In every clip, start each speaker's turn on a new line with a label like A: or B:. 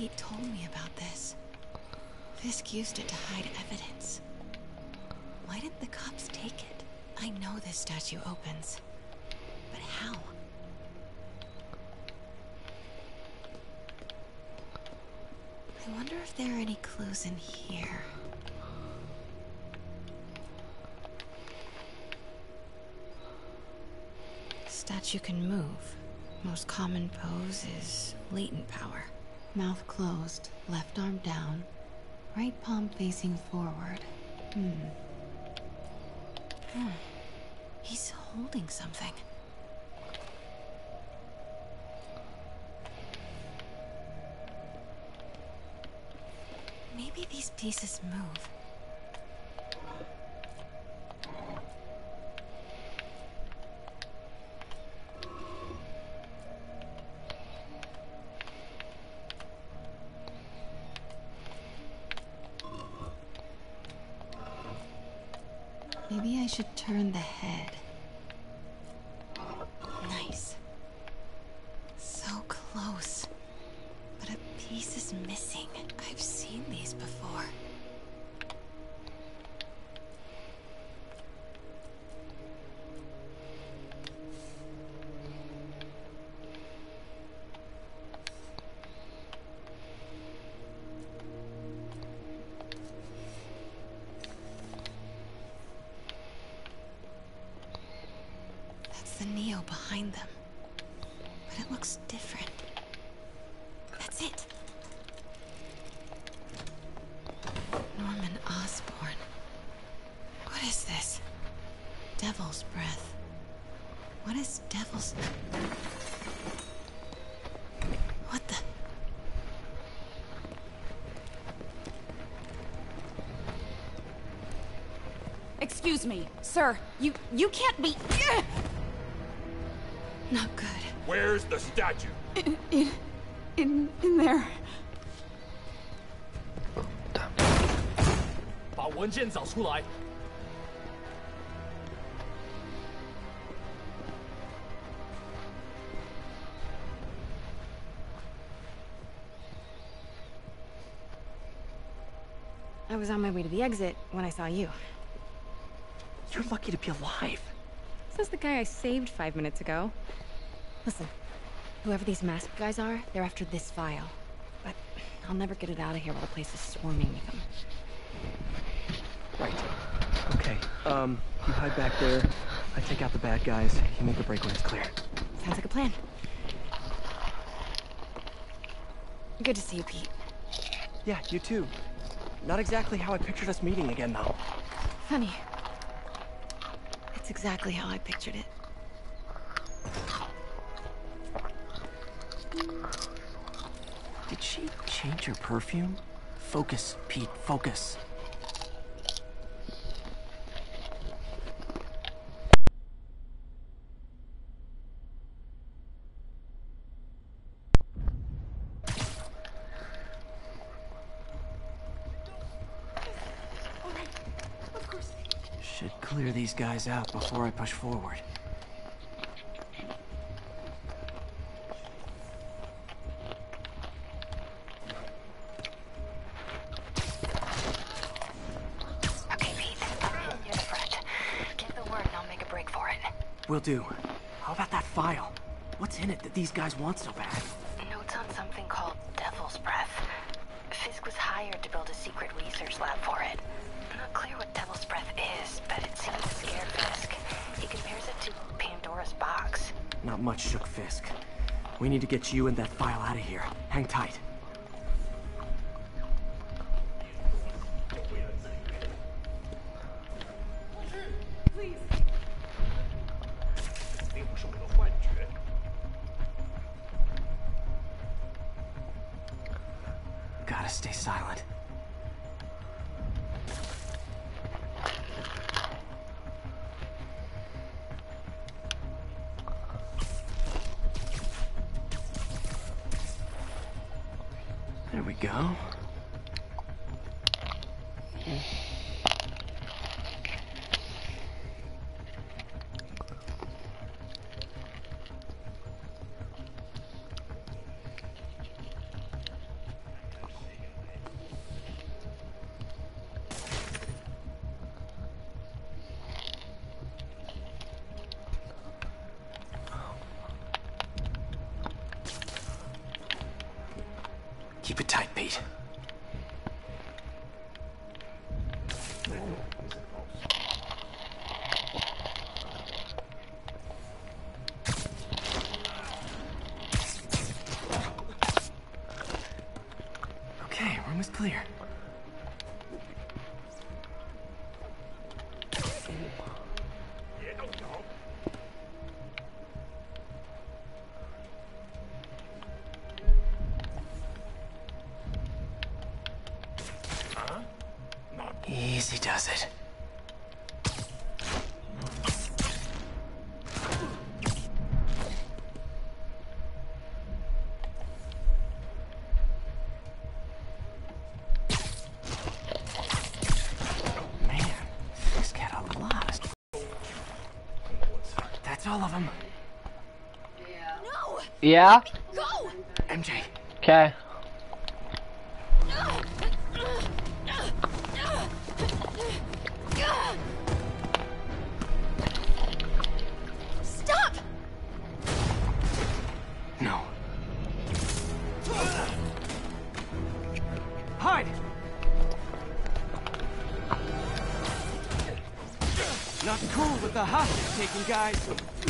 A: Pete told me about this. Fisk used it to hide evidence. Why didn't the cops take it? I know this statue opens. But how? I wonder if there are any clues in here. Statue can move. Most common pose is latent power. Mouth closed, left arm down, right palm facing forward. Hmm. Hmm. He's holding something. Maybe these pieces move. Should turn the head. The Neo behind them. But it looks different. That's it. Norman Osborn. What is this? Devil's breath. What is devil's... What the...
B: Excuse me, sir. You you can't be
A: Not good.
C: Where's the statue?
B: in in in, in there.
C: 把文件找出来。
D: I was on my way to the exit when I saw you.
E: You're lucky to be alive.
D: Says the guy I saved five minutes ago. Listen, whoever these masked guys are, they're after this file. But I'll never get it out of here while the place is swarming with them.
E: Right. Okay, um, you hide back there. I take out the bad guys. You make the break when it's clear.
D: Sounds like a plan. Good to see you, Pete.
E: Yeah, you too. Not exactly how I pictured us meeting again, though.
D: Funny. It's exactly how I pictured it.
E: Did she change her perfume? Focus, Pete, focus. These guys out before I push forward.
A: Okay, Pete. You're the front. Give the word and I'll make a break for it.
E: Will do. How about that file? What's in it that these guys want so bad? Much shook Fisk. We need to get you and that file out of here. Hang tight. Gotta stay silent. Keep it tight, Pete.
F: Yeah? Go!
E: MJ,
F: Okay.
G: Stop!
E: no. Hide! Not cool with the hostage taking, guys.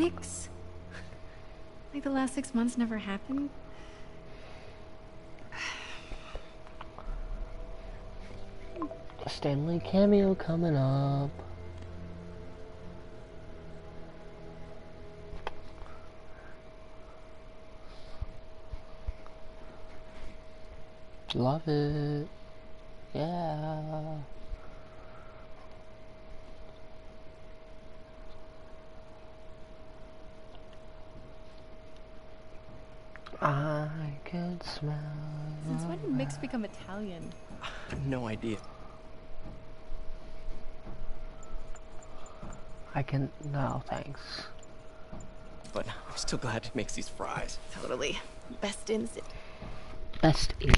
D: mix? like the last six months never happened?
F: A Stan Lee cameo coming up. Love it. Yeah. Can smell.
A: Since when did Mix become Italian?
E: No idea.
F: I can. No, thanks.
E: But I'm still glad he makes these fries.
A: Totally. Best in. ci-
F: Best in.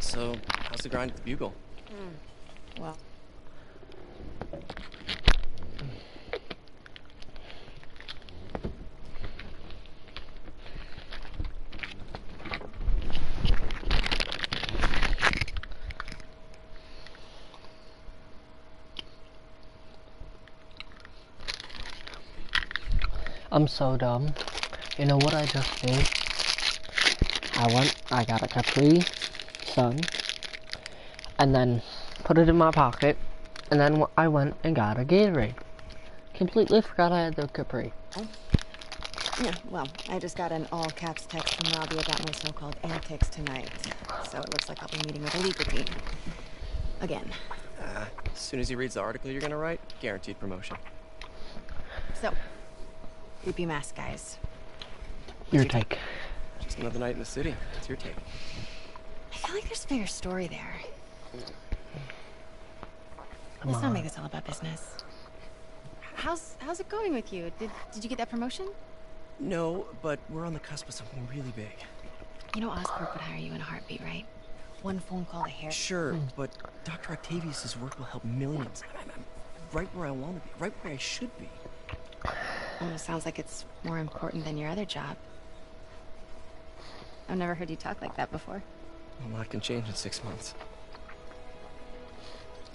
E: So, how's the grind at the Bugle?
A: Hmm, well,
F: I'm so dumb. You know what I just did? I went, I got a Capri Sun, and then put it in my pocket, and then I went and got a Gatorade. Completely forgot I had the Capri.
A: yeah, well, I just got an all caps text from Robbie about my so called antics tonight. So it looks like I'll be meeting with the legal team. Again.
E: Uh, as soon as he reads the article you're gonna write, guaranteed promotion.
A: So, creepy mask guys.
F: Your take.
E: Just another night in the city. It's your take?
A: I feel like there's a bigger story there.
F: Come
A: Let's not make this all about business. How's how's it going with you? Did did you get that promotion?
E: No, but we're on the cusp of something really big.
A: You know Oscorp would hire you in a heartbeat, right? One phone call to Harry.
E: Sure, hmm. but Dr. Octavius's work will help millions. I'm, I'm right where I want to be, right where I should be.
A: Almost sounds like it's more important than your other job. I've never heard you talk like that before.
E: A lot can change in six months.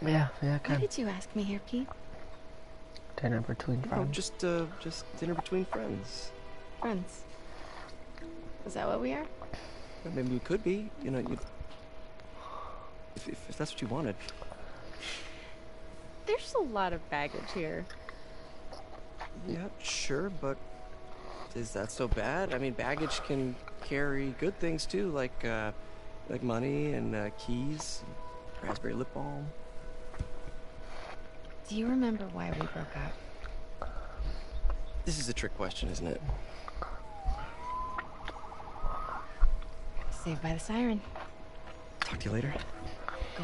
F: Yeah, yeah,
A: Why
F: kind of.
A: did you ask me here, Pete?
F: Dinner between
E: No,
F: friends.
E: just uh, just dinner between friends.
A: Friends. Is that what we are?
E: Or Maybe we could be. You know, you. If, if, if that's what you wanted.
A: There's a lot of baggage here.
E: Yeah, sure, but is that so bad? I mean, baggage can carry good things too, like uh, like money and uh, keys, raspberry lip balm.
A: Do you remember why we broke up?
E: This is a trick question, isn't it?
A: Saved by the siren.
E: Talk to you later.
A: Go.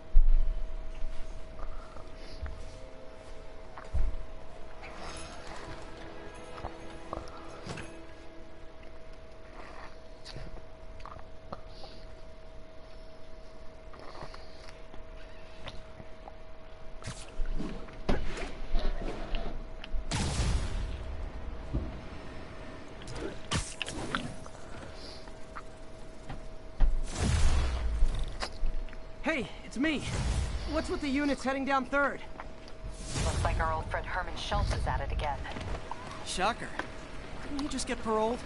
E: The units heading down third?
H: Looks like our old friend Herman Schultz is at it again.
E: Shocker. Didn't he just get paroled?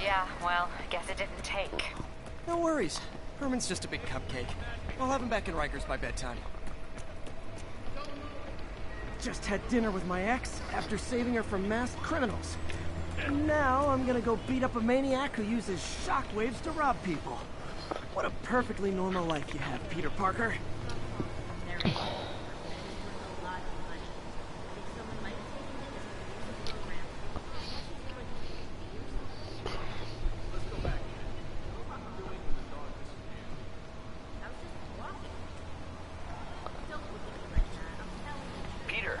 H: Yeah, well, I guess it didn't take.
E: No worries. Herman's just a big cupcake. I'll have him back in Rikers by bedtime. Just had dinner with my ex after saving her from masked criminals. Now I'm gonna go beat up a maniac who uses shockwaves to rob people. What a perfectly normal life you have, Peter Parker.
I: Peter,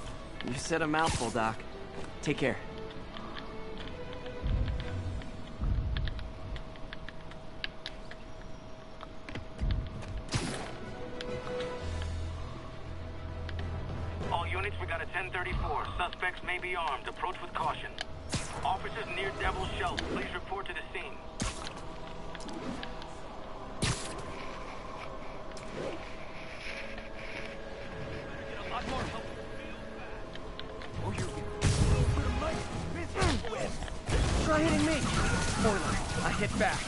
E: You said a mouthful, Doc. Take care.
J: All units, we got a 1034. Suspects may be armed. Approach with caution. Officers near Devil's Shelf, please report to the scene.
E: I hit back.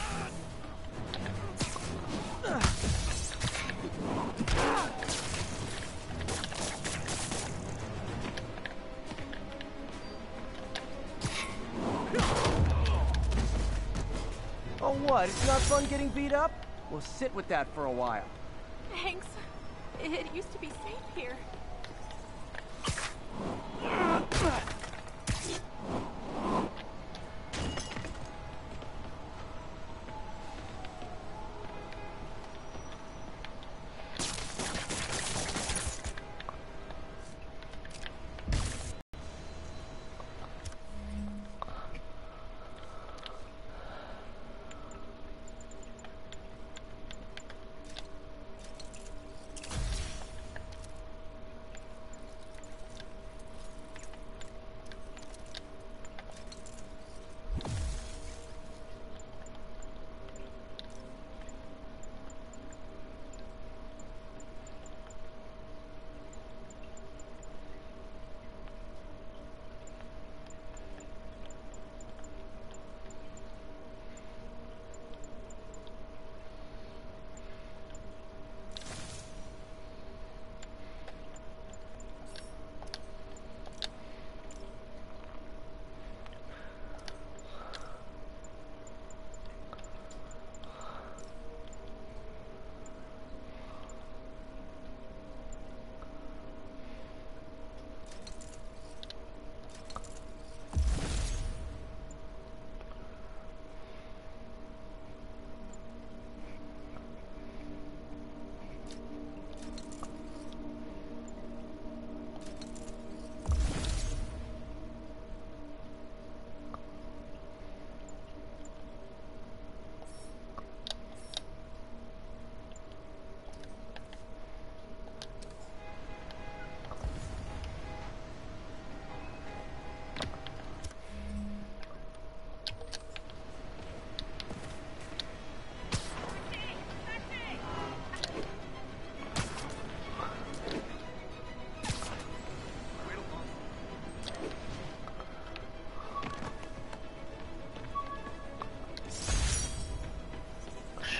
E: Oh what, it's not fun getting beat up? We'll sit with that for a while.
K: Thanks. It used to be safe here.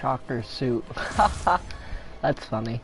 F: Shocker suit. That's funny.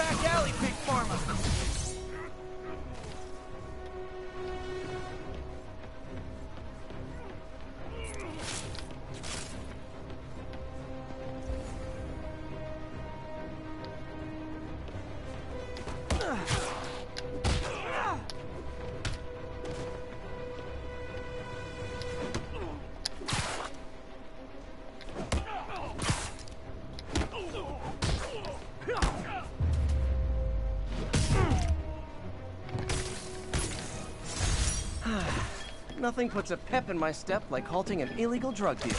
E: Back alley Big Pharma. Nothing puts a pep in my step like halting an illegal drug deal.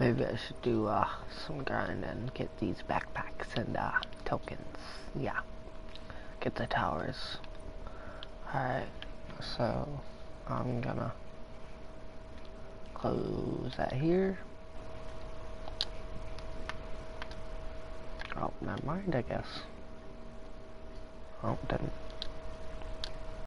F: Maybe I should do uh, some grind and get these backpacks and uh, tokens. Yeah. Get the towers. Alright, so I'm gonna close that here. Oh, never mind, I guess. Oh, didn't.